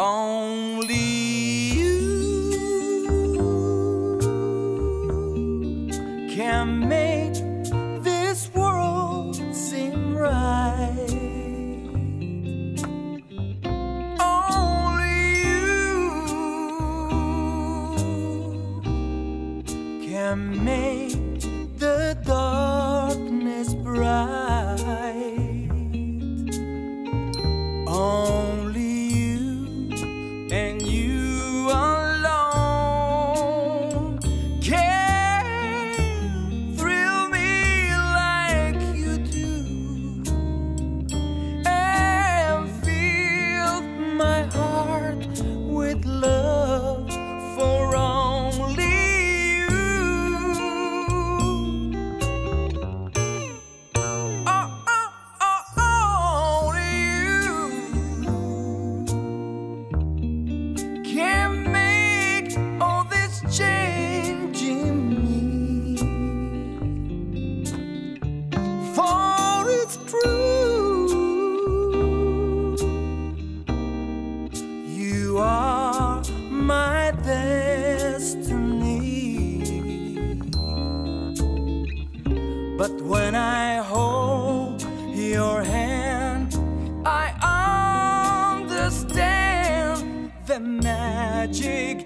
Only you can make this world seem right. Only you can make the darkness bright. destiny. But when I hold your hand, I understand the magic